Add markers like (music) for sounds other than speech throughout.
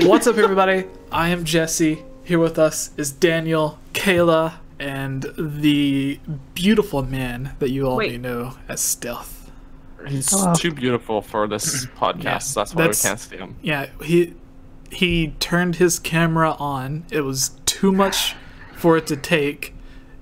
What's up, everybody? I am Jesse. Here with us is Daniel, Kayla, and the beautiful man that you all Wait. may know as Stealth. He's Hello. too beautiful for this (clears throat) podcast. Yeah, that's why that's- we can't see him. Yeah, he he turned his camera on. It was too much for it to take.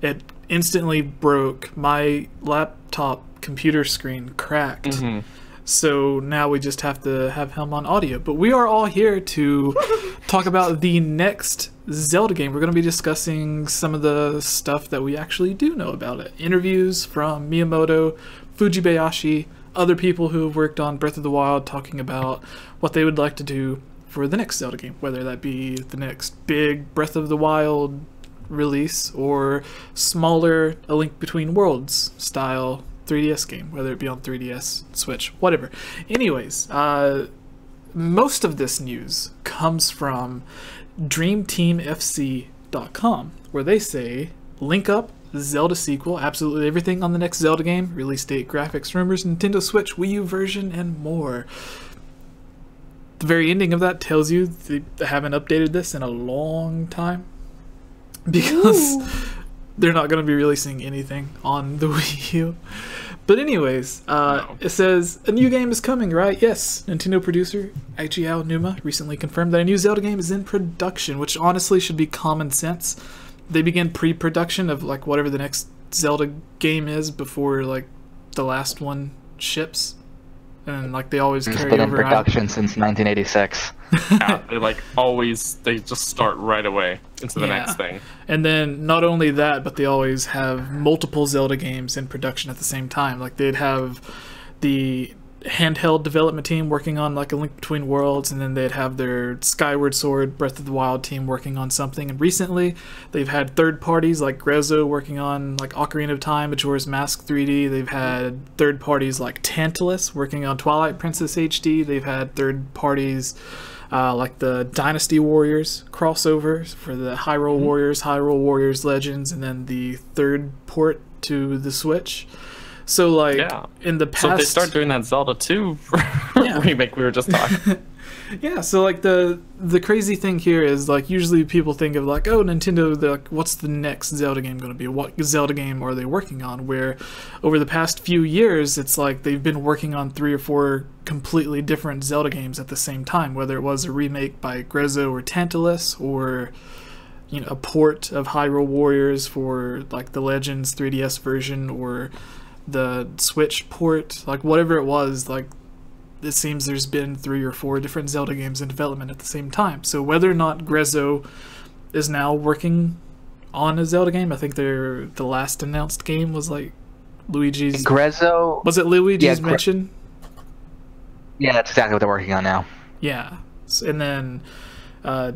It instantly broke. My laptop computer screen cracked. Mhm. So now we just have to have him on audio. But we are all here to (laughs) talk about the next Zelda game. We're going to be discussing some of the stuff that we actually do know about it. Interviews from Miyamoto, Fujibayashi, other people who have worked on Breath of the Wild talking about what they would like to do for the next Zelda game, whether that be the next big Breath of the Wild release or smaller A Link Between Worlds style 3DS game, whether it be on 3DS, Switch, whatever. Anyways, uh, most of this news comes from DreamTeamFC.com, where they say link up Zelda sequel, absolutely everything on the next Zelda game, release date, graphics, rumors, Nintendo Switch, Wii U version, and more. The very ending of that tells you they haven't updated this in a long time (laughs) because they're not going to be releasing anything on the (laughs) Wii U. But anyways, uh, No. it says a new game is coming, right? Yes, Nintendo producer Eiji Aonuma recently confirmed that a new Zelda game is in production, which honestly should be common sense. They begin pre-production of like whatever the next Zelda game is before like the last one ships, and like they always It's carry been in over. production since 1986. (laughs) Yeah, they like always they just start right away into the Yeah. next thing. And then not only that, but they always have multiple Zelda games in production at the same time. Like they'd have the handheld development team working on like a Link Between Worlds, and then they'd have their Skyward Sword Breath of the Wild team working on something. And recently, they've had third parties like Grezzo working on like Ocarina of Time, Majora's Mask 3D. They've had third parties like Tantalus working on Twilight Princess HD. They've had third parties uh, like the Dynasty Warriors crossover for the Hyrule Warriors, Hyrule Warriors Legends, and then the third port to the Switch. So like Yeah. in the past, So they start doing that Zelda 2 (laughs) Yeah. (laughs) remake we were just talking. (laughs) yeah. So like the the crazy thing here is like usually people think of like oh Nintendo, like what's the next Zelda game going to be? What Zelda game are they working on? Where over the past few years, it's like they've been working on three or four completely different Zelda games at the same time, whether it was a remake by Grezzo or Tantalus or you know a port of Hyrule Warriors for like the Legends 3DS version or the Switch port, like whatever it was, like it seems there's been three or four different Zelda games in development at the same time. So whether or not Grezzo is now working on a Zelda game, I think their the last announced game was like Luigi's. Grezzo, was it Luigi's Yeah, Gre- Mansion? yeah, that's exactly what they're working on now. Yeah, and then uh,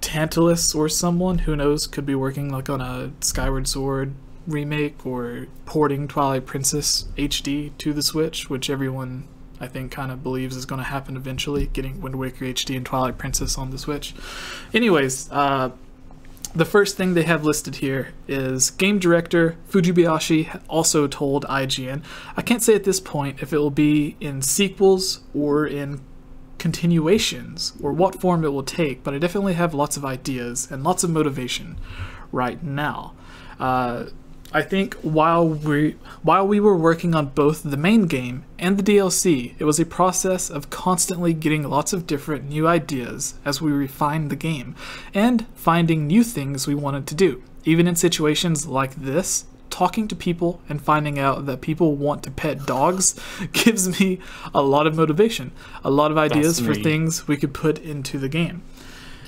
Tantalus or someone who knows could be working like on a Skyward Sword remake or porting Twilight Princess HD to the Switch, which everyone I think kind of believes is going to happen eventually, getting Wind Waker HD and Twilight Princess on the Switch. Anyways, uh, the first thing they have listed here is game director Fujibayashi also told IGN, I can't say at this point if it will be in sequels or in continuations or what form it will take, but I definitely have lots of ideas and lots of motivation right now. Uh, I think while we while we were working on both the main game and the DLC, it was a process of constantly getting lots of different new ideas as we refined the game and finding new things we wanted to do. Even in situations like this, talking to people and finding out that people want to pet dogs (laughs) gives me a lot of motivation, a lot of ideas for things we could put into the game.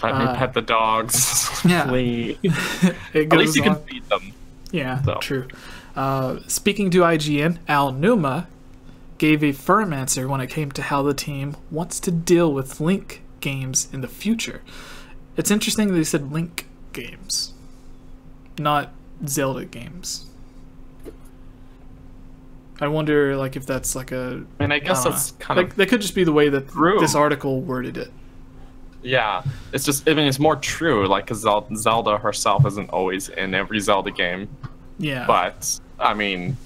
Let me Uh, pet the dogs. yeah. (laughs) (laughs) At least you can feed them. Yeah, So. true. Uh, speaking to IGN, Aonuma gave a firm answer when it came to how the team wants to deal with Link games in the future. It's interesting that he said Link games, not Zelda games. I wonder, like, if that's like a. I mean, I guess that's kind Like, of that could just be the way that this article worded it. Yeah. It's just I mean it's more true. Like 'cause Zel- Zelda herself isn't always in every Zelda game, Yeah. but I mean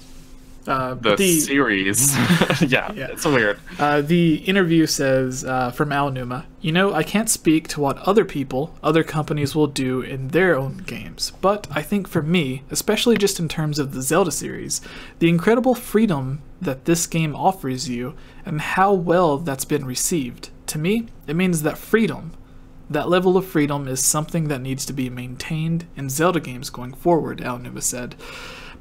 Uh, the, the series. (laughs) yeah, Yeah. it's weird. Uh, the interview says uh, from Aonuma, you know, I can't speak to what other people, other companies will do in their own games, but I think for me, especially just in terms of the Zelda series, the incredible freedom that this game offers you and how well that's been received. To me, it means that freedom, that level of freedom, is something that needs to be maintained in Zelda games going forward, Aonuma said.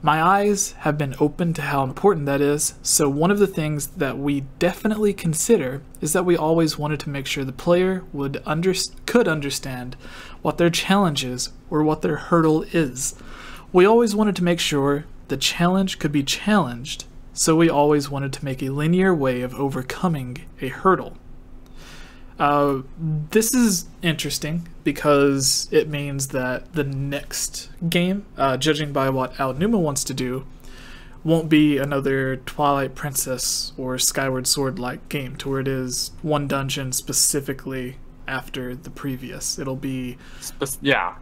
My eyes have been open to how important that is, so one of the things that we definitely consider is that we always wanted to make sure the player would under- could understand what their challenge is or what their hurdle is. We always wanted to make sure the challenge could be challenged, so we always wanted to make a linear way of overcoming a hurdle. Uh, this is interesting because it means that the next game, uh, judging by what Aonuma wants to do, won't be another Twilight Princess or Skyward Sword like game to where it is one dungeon specifically after the previous. It'll be Spe- yeah,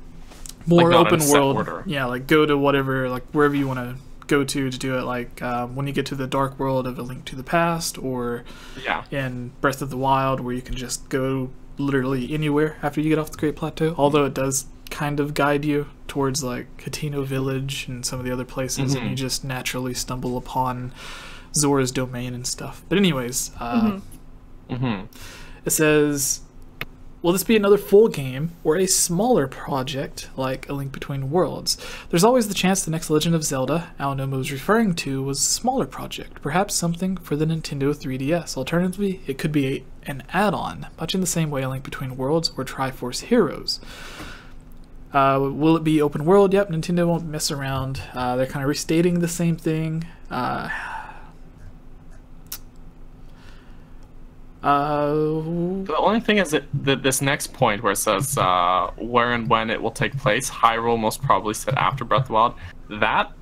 more Like, open world. order. Yeah, like go to whatever, like wherever you want to go to to do it. Like um, when you get to the dark world of A Link to the Past, or yeah. in Breath of the Wild, where you can just go literally anywhere after you get off the Great Plateau. Although it does kind of guide you towards like Kakariko Village and some of the other places, and Mhm. you just naturally stumble upon Zora's domain and stuff. But anyways, uh, hmm it says, Will this be another full game or a smaller project like A Link Between Worlds? There's always the chance the next Legend of Zelda Aonuma was referring to was a smaller project, perhaps something for the Nintendo 3DS. Alternatively, it could be a, an add on, much in the same way A Link Between Worlds or Triforce Heroes. Uh, will it be open world? Yep, Nintendo won't mess around. Uh, they're kind of restating the same thing. Uh, uh, The only thing is that, this next point where it says uh, where and when it will take place, Hyrule most probably said after Breath of the Wild. That,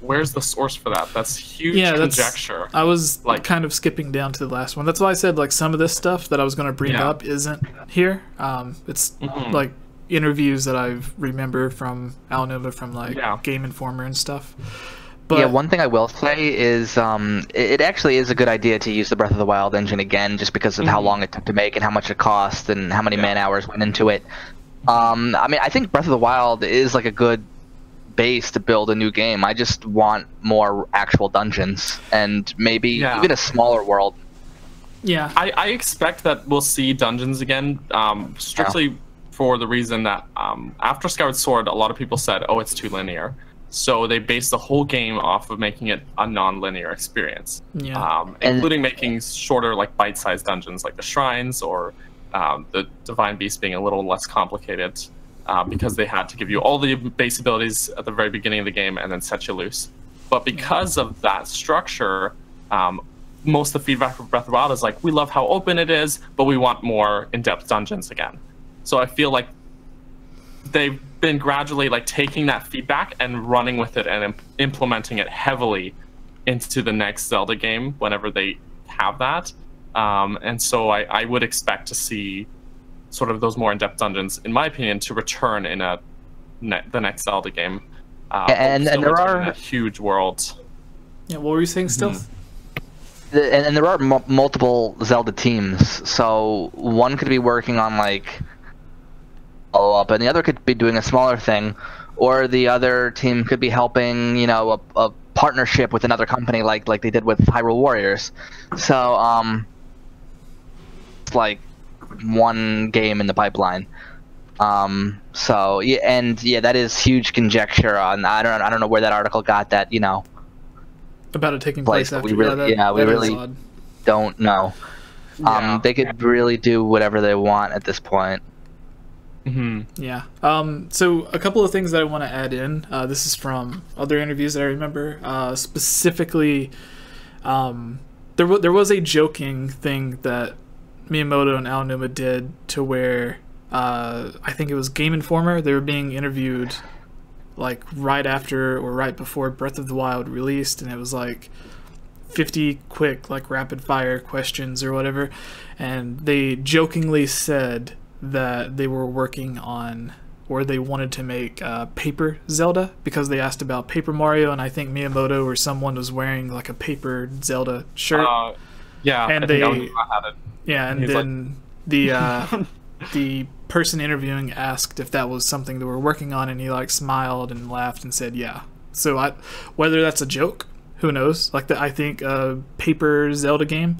where's the source for that? That's huge yeah, that's, conjecture. I was like kind of skipping down to the last one. That's why I said like some of this stuff that I was going to bring Yeah. up isn't here. Um, it's Mhm. like interviews that I remember from Aonuma from like Yeah. Game Informer and stuff. But yeah, one thing I will say is um, it, actually is a good idea to use the Breath of the Wild engine again, just because of how Mhm. long it took to make and how much it cost and how many Yeah. man hours went into it. Um, I mean, I think Breath of the Wild is like a good base to build a new game. I just want more actual dungeons and maybe Yeah. even a smaller world. yeah, I, I expect that we'll see dungeons again, um, strictly for the reason that um, after Skyward Sword, a lot of people said, "Oh, it's too linear," so they based the whole game off of making it a non-linear experience, yeah, um, And- including making shorter, like bite-sized dungeons, like the shrines or um, the Divine Beast being a little less complicated. Uh, because they had to give you all the base abilities at the very beginning of the game and then set you loose. But because of that structure, um, most of the feedback for Breath of the Wild is like, we love how open it is, but we want more in-depth dungeons again. So I feel like they've been gradually like taking that feedback and running with it and imp- implementing it heavily into the next Zelda game whenever they have that. Um, and so I, I would expect to see sort of those more in-depth dungeons, in my opinion, to return in a ne- the next Zelda game. Uh, Yeah, and- and there are- huge worlds. yeah. What were you saying, Mm-hmm. The- and, and there are mu multiple Zelda teams, so one could be working on like follow up, and the other could be doing a smaller thing, or the other team could be helping, you know, a, a partnership with another company, like like they did with Hyrule Warriors. So um, it's like one game in the pipeline. Um, so yeah, and yeah, that is huge conjecture on. I don't I don't know where that article got that. You know, About it taking Place place after? we really- that, yeah, we really- don't know. Yeah. Um, they could really do whatever they want at this point. Hmm Yeah. Um, so a couple of things that I want to add in. Uh, this is from other interviews that I remember. Uh, specifically, um, there w- there was a joking thing that Miyamoto and Aonuma did to where uh, I think it was Game Informer. They were being interviewed like right after or right before Breath of the Wild released, and it was like 50 quick like rapid fire questions or whatever and they jokingly said that they were working on or they wanted to make uh, Paper Zelda because they asked about Paper Mario, and I think Miyamoto or someone was wearing like a Paper Zelda shirt. Uh, yeah, And I they- was- had it. yeah, and he's like- then the uh, (laughs) the person interviewing asked if that was something they were working on, and he like smiled and laughed and said, "Yeah." So I, whether that's a joke, who knows? Like the, I think a Paper Zelda game,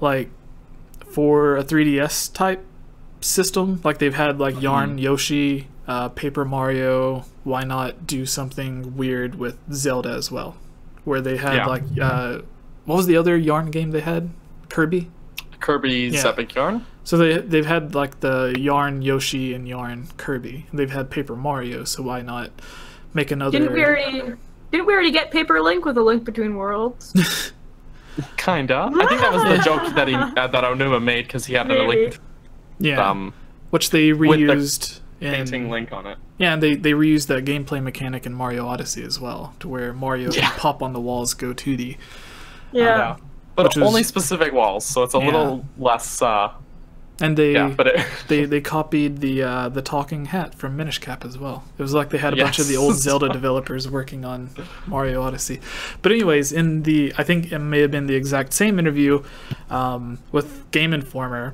like for a 3DS type system, like they've had like Yarn Yoshi, uh, Paper Mario. Why not do something weird with Zelda as well, where they had Yeah. like uh, what was the other Yarn game they had? Kirby. Kirby's Yeah. Epic Yarn. So they they've had like the Yarn Yoshi and Yarn Kirby. They've had Paper Mario, so why not make another? Didn't we already? Didn't we already get Paper Link with a link between worlds? (laughs) Kinda. I think that was the joke that he (laughs) uh, that Aonuma made because he had a link, yeah, um, which they with the reused in painting link on it. yeah, and they they reused that gameplay mechanic in Mario Odyssey as well, to where Mario Yeah. can pop on the walls, go 2D. Yeah. Yeah, but Which was- only specific walls, so it's a Yeah. little less. Uh, And they yeah, but it, (laughs) they they copied the uh, the talking hat from Minish Cap as well. It was like they had a bunch of the old Zelda (laughs) developers working on Mario Odyssey. But anyways, in the I think it may have been the exact same interview um, with Game Informer.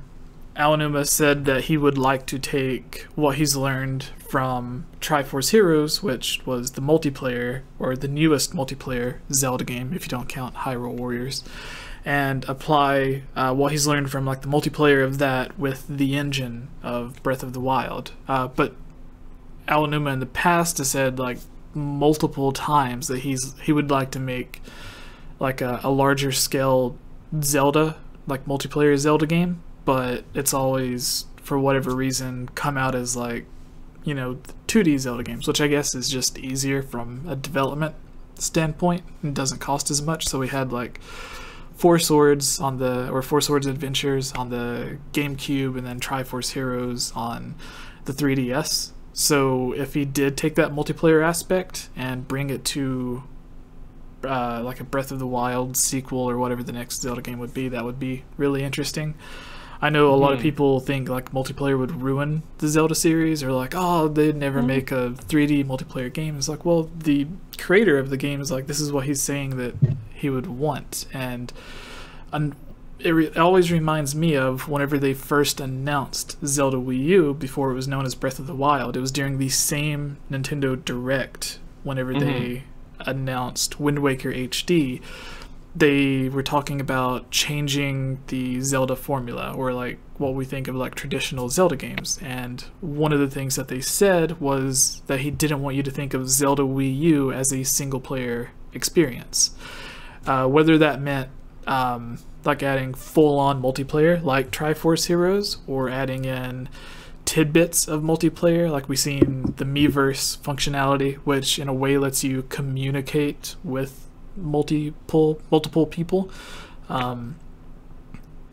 Aonuma said that he would like to take what he's learned from Triforce Heroes, which was the multiplayer or the newest multiplayer Zelda game, if you don't count Hyrule Warriors, and apply uh, what he's learned from like the multiplayer of that with the engine of Breath of the Wild. Uh, but Aonuma in the past has said like multiple times that he's he would like to make like a, a larger scale Zelda like multiplayer Zelda game, but it's always for whatever reason come out as like you know 2D Zelda games, which I guess is just easier from a development standpoint and doesn't cost as much. So we had like Four Swords on the or Four Swords Adventures on the GameCube, and then Triforce Heroes on the 3DS. So if he did take that multiplayer aspect and bring it to uh, like a Breath of the Wild sequel or whatever the next Zelda game would be, that would be really interesting. I know a lot of Mhm. people think like multiplayer would ruin the Zelda series, or like, oh, they'd never Mhm. make a 3D multiplayer game. It's like, well, the creator of the game is like, this is what he's saying that he would want, and and it, re- it always reminds me of whenever they first announced Zelda Wii U before it was known as Breath of the Wild. It was during the same Nintendo Direct whenever they announced Wind Waker HD. They were talking about changing the Zelda formula or like what we think of like traditional Zelda games. And one of the things that they said was that he didn't want you to think of Zelda Wii U as a single player experience. Uh, whether that meant um, like adding full on multiplayer like Triforce Heroes or adding in tidbits of multiplayer like we've seen the Miiverse functionality, which in a way lets you communicate with multiple multiple people. Um,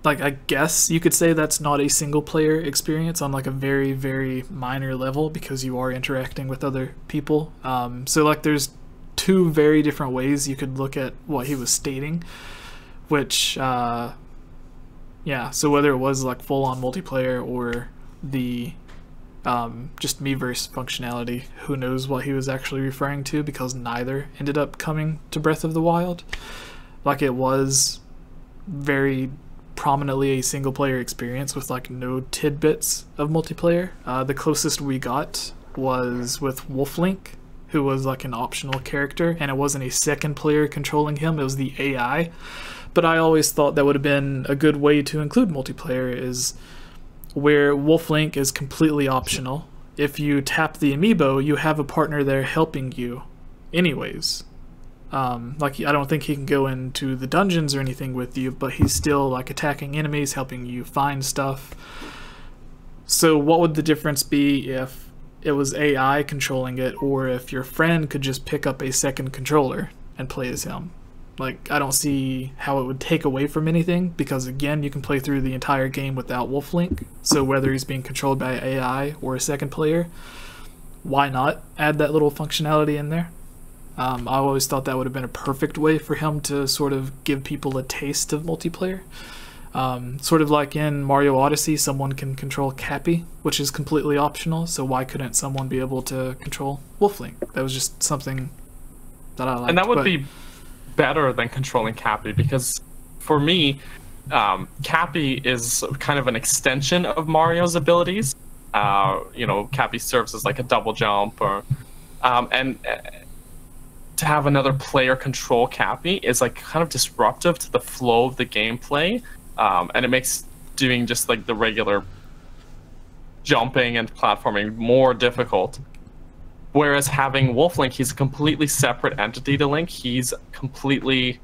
like I guess you could say that's not a single player experience on like a very very minor level because you are interacting with other people. Um, so like there's two very different ways you could look at what he was stating, which uh, yeah. So whether it was like full on multiplayer or the um, just Miiverse functionality. Who knows what he was actually referring to because neither ended up coming to Breath of the Wild. Like it was very prominently a single player experience with like no tidbits of multiplayer. Uh, the closest we got was with Wolflink, who was like an optional character, and it wasn't a second player controlling him, it was the AI. But I always thought that would have been a good way to include multiplayer is where Wolf Link is completely optional. If you tap the amiibo, you have a partner there helping you, anyways. Um, like I don't think he can go into the dungeons or anything with you, but he's still like attacking enemies, helping you find stuff. So what would the difference be if it was AI controlling it, or if your friend could just pick up a second controller and play as him? Like I don't see how it would take away from anything because again, you can play through the entire game without Wolf Link. So whether he's being controlled by AI or a second player, why not add that little functionality in there? Um, I always thought that would have been a perfect way for him to sort of give people a taste of multiplayer. Um, sort of like in Mario Odyssey, someone can control Cappy, which is completely optional. So why couldn't someone be able to control Wolf Link? That was just something that I liked. and that would but- be better than controlling Cappy because for me, um, Cappy is kind of an extension of Mario's abilities. Uh, you know, Cappy serves as like a double jump, or um, and uh, to have another player control Cappy is like kind of disruptive to the flow of the gameplay, um, and it makes doing just like the regular jumping and platforming more difficult. Whereas having Wolf Link, he's a completely separate entity to Link. He's completely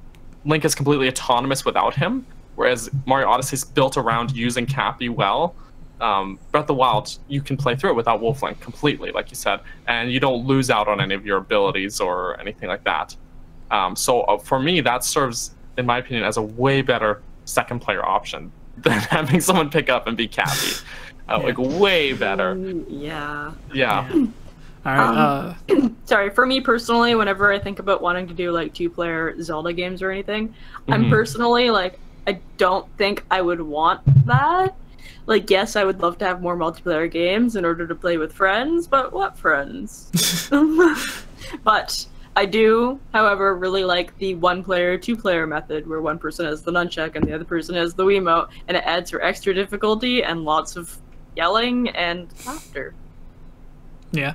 Link is completely autonomous without him. Whereas Mario Odyssey is built around using Cappy well. Um, Breath of the Wild, you can play through it without Wolf Link completely, like you said, and you don't lose out on any of your abilities or anything like that. Um, so uh, for me, that serves, in my opinion, as a way better second player option (laughs) than having someone pick up and be Cappy. Uh, Like way better. Yeah. Yeah. All right. Um, uh, (clears throat) Sorry, for me personally, whenever I think about wanting to do like two player Zelda games or anything, Mhm. I'm personally like, I don't think I would want that. Like, yes, I would love to have more multiplayer games in order to play with friends, but what friends? (laughs) (laughs) but I do, however, really like the one player, two player method where one person has the nunchuck and the other person has the Wiimote, and it adds for extra difficulty and lots of yelling and laughter. yeah.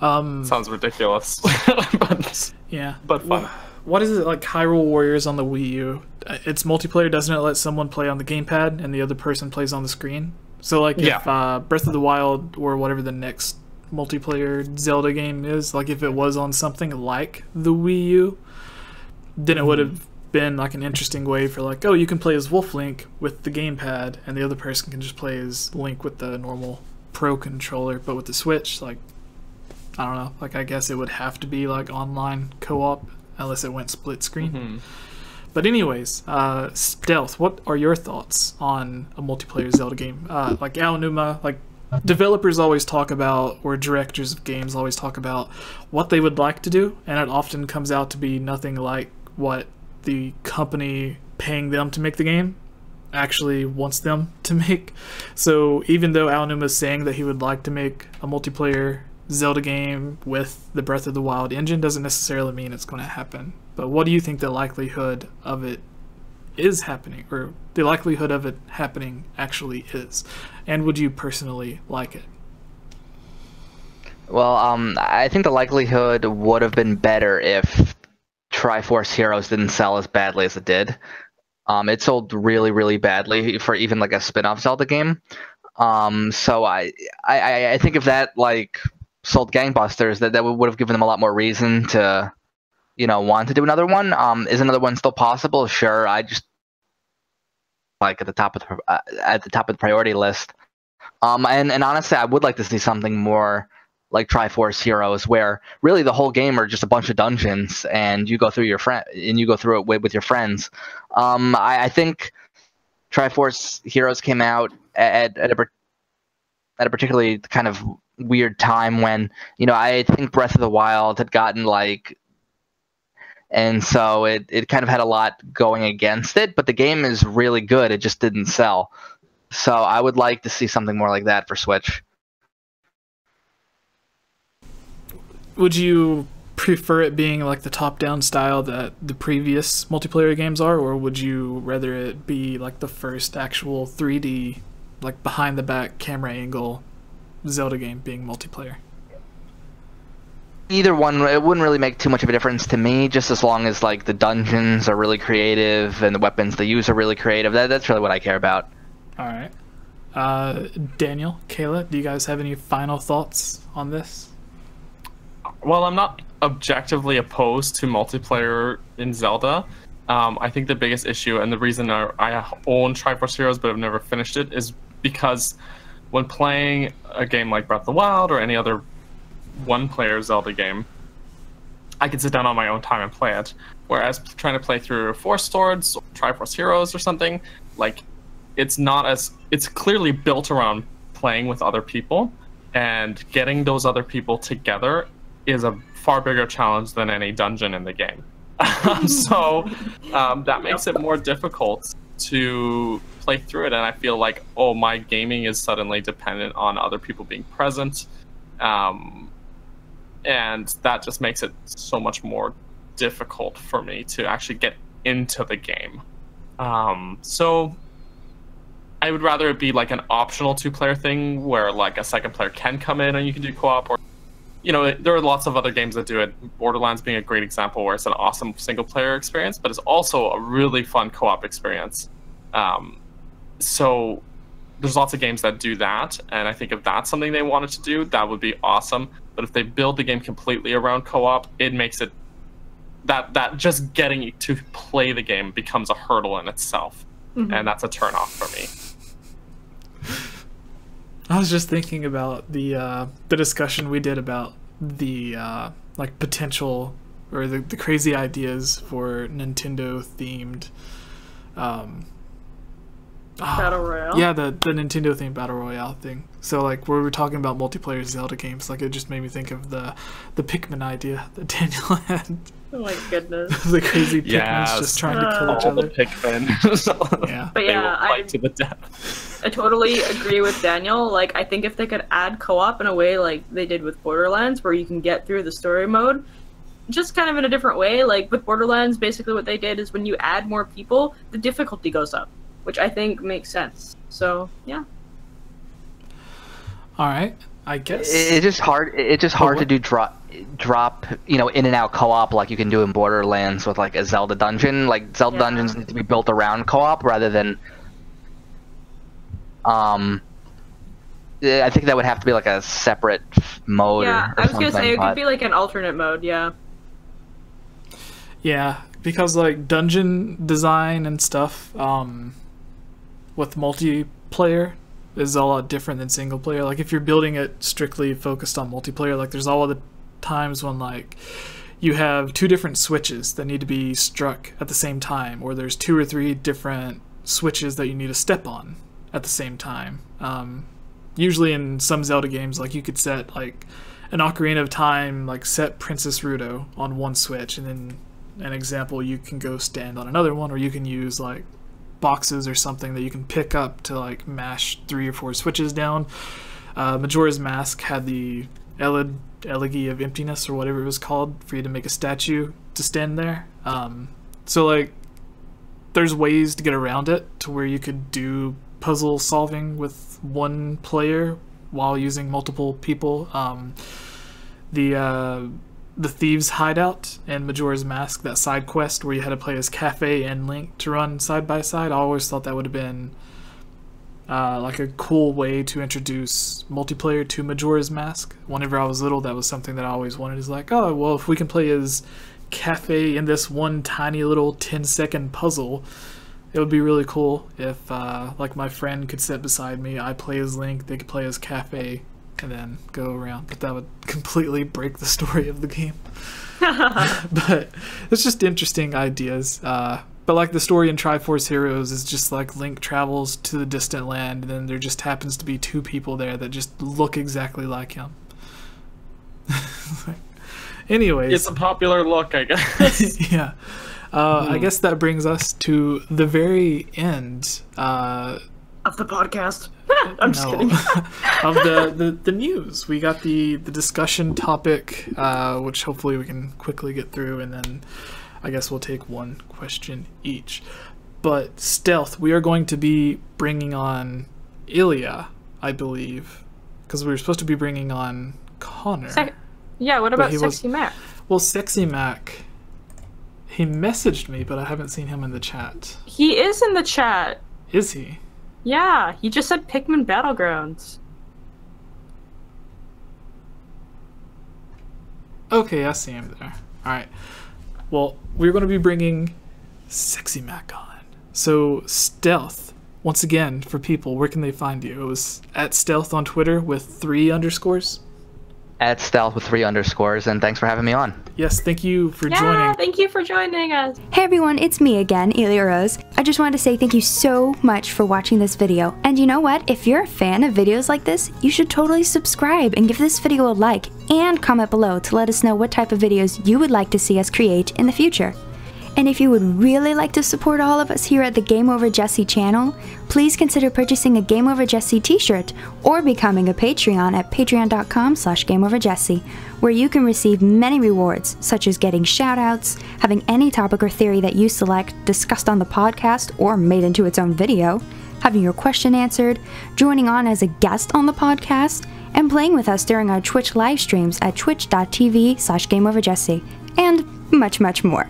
Um, Sounds ridiculous, (laughs) but yeah. but fun. Wha- What is it like Hyrule Warriors on the Wii U? It's multiplayer, doesn't it? Let someone play on the gamepad and the other person plays on the screen. So like Yeah. if uh, Breath of the Wild or whatever the next multiplayer Zelda game is, like if it was on something like the Wii U, then it would have been like an interesting way for like, oh, you can play as Wolf Link with the gamepad, and the other person can just play as Link with the normal Pro controller. But with the Switch, like I don't know. Like I guess it would have to be like online co-op unless it went split screen. Mhm. But anyways, uh, stealth. What are your thoughts on a multiplayer Zelda game? Uh, like Aonuma, like developers always talk about, or directors of games always talk about what they would like to do, and it often comes out to be nothing like what the company paying them to make the game actually wants them to (laughs) make. So even though Aonuma is saying that he would like to make a multiplayer Zelda game with the Breath of the Wild engine, doesn't necessarily mean it's going to happen. But what do you think the likelihood of it is happening, or the likelihood of it happening actually is? And would you personally like it? Well, um, I think the likelihood would have been better if Triforce Heroes didn't sell as badly as it did. Um, it sold really, really badly for even like a spin-off Zelda game. Um, so I, I, I- I think if that like sold gangbusters, that that would have given them a lot more reason to, you know, want to do another one. Um, is another one still possible? Sure. I just like at the top of the, uh, at the top of the priority list. Um, and and honestly, I would like to see something more like Triforce Heroes, where really the whole game are just a bunch of dungeons, and you go through your friend and you go through it with, with your friends. Um, I, I think Triforce Heroes came out at at a at a particularly kind of weird time when you know I think Breath of the Wild had gotten like. And so it, it kind of had a lot going against it, but the game is really good. It just didn't sell. So I would like to see something more like that for Switch. Would you prefer it being like the top-down style that the previous multiplayer games are, or would you rather it be like the first actual 3D, like behind-the-back camera angle Zelda game being multiplayer? either one it wouldn't really make too much of a difference to me just as long as like the dungeons are really creative and the weapons they use are really creative that, that's really what i care about All right. Uh, Daniel, Kayla, do you guys have any final thoughts on this? Well, I'm not objectively opposed to multiplayer in Zelda. Um, I think the biggest issue and the reason I, I own Triforce Heroes but I've never finished it is because when playing a game like Breath of the Wild or any other one-player Zelda game, I can sit down on my own time and play it. Whereas trying to play through Four Swords, or Triforce Heroes, or something like, it's not as it's clearly built around playing with other people, and getting those other people together is a far bigger challenge than any dungeon in the game. (laughs) so um, that makes it more difficult to play through it, and I feel like oh, my gaming is suddenly dependent on other people being present, um, and that just makes it so much more difficult for me to actually get into the game. Um, so I would rather it be like an optional two-player thing where like a second player can come in and you can do co-op, or you know, there are lots of other games that do it. Borderlands being a great example where it's an awesome single-player experience, but it's also a really fun co-op experience. Um, so there's lots of games that do that, and I think if that's something they wanted to do, that would be awesome. But if they build the game completely around co-op, it makes it that that just getting to play the game becomes a hurdle in itself, mm-hmm. and that's a turnoff for me. I was just thinking about the uh, the discussion we did about the uh, like potential or the, the crazy ideas for Nintendo themed um, battle royale. Yeah, the the Nintendo themed battle royale thing. So like where we were talking about multiplayer Zelda games, like it just made me think of the the Pikmin idea that Daniel (laughs) had. Oh my goodness. (laughs) the crazy Pikmin yes. just trying to kill uh, each other. The Pikmin. (laughs) yeah. But yeah, I, to the death. I totally agree with Daniel. Like I think if they could add co-op in a way like they did with Borderlands where you can get through the story mode just kind of in a different way. Like with Borderlands, basically what they did is when you add more people, the difficulty goes up, which I think makes sense. So yeah. All right, I guess it's just hard. It's just hard to do drop drop you know in and out co-op like you can do in Borderlands with like a Zelda dungeon. Like Zelda yeah. dungeons need to be built around co-op rather than um. I think that would have to be like a separate mode. Yeah, I was gonna say it could be like an alternate mode. Yeah. Yeah, because like dungeon design and stuff um, with multiplayer is a lot different than single player. Like if you're building it strictly focused on multiplayer, like there's all the times when like you have two different switches that need to be struck at the same time, or there's two or three different switches that you need to step on at the same time. Um, usually in some Zelda games, like you could set like an Ocarina of Time, like set Princess Ruto on one switch, and then an example you can go stand on another one, or you can use like boxes or something that you can pick up to like mash three or four switches down. Uh, Majora's Mask had the Elid, Elegy of Emptiness or whatever it was called for you to make a statue to stand there. Um, so like, there's ways to get around it to where you could do puzzle solving with one player while using multiple people. Um, the uh, the Thieves Hideout and Majora's Mask, that side quest where you had to play as Kafei and Link to run side by side. I always thought that would have been uh, like a cool way to introduce multiplayer to Majora's Mask. Whenever I was little, that was something that I always wanted. Is like, oh, well, if we can play as Kafei in this one tiny little 10 second puzzle, it would be really cool if, uh, like, my friend could sit beside me, I play as Link, they could play as Kafei and then go around. But that would (laughs) completely break the story of the game. (laughs) (laughs) but it's just interesting ideas. Uh, but like the story in Triforce Heroes is just like Link travels to the distant land, and then there just happens to be two people there that just look exactly like him. Anyways, it's a popular look, I guess. yeah. Uh, mm. I hmm. guess that brings us to the very end. Uh, of the podcast. (laughs) I'm just kidding. (laughs) of the, the, the news. We got the, the discussion topic, uh, which hopefully we can quickly get through, and then I guess we'll take one question each. But stealth, we are going to be bringing on Ilya, I believe, because we were supposed to be bringing on Connor. Se- yeah, what about Sexy was, Mac? Well, Sexy Mac, he messaged me, but I haven't seen him in the chat. He is in the chat. Is he? Yeah, he just said Pikmin Battlegrounds. Okay, I see him there. Alright. Well, we're going to be bringing Sexy Mac on. So, Stealth, once again, for people, where can they find you? It was at Stealth on Twitter with three underscores at stealth with three underscores, and thanks for having me on. Yes, thank you for yeah, joining. Thank you for joining us. Hey everyone, it's me again, Ilya Rose. I just wanted to say thank you so much for watching this video. And you know what? If you're a fan of videos like this, you should totally subscribe and give this video a like and comment below to let us know what type of videos you would like to see us create in the future. And if you would really like to support all of us here at the Game Over Jesse channel, please consider purchasing a Game Over Jesse t-shirt or becoming a Patreon at patreon.com slash gameoverjesse, where you can receive many rewards, such as getting shoutouts, having any topic or theory that you select discussed on the podcast or made into its own video, having your question answered, joining on as a guest on the podcast, and playing with us during our Twitch live streams at twitch.tv slash gameoverjesse, and much, much more.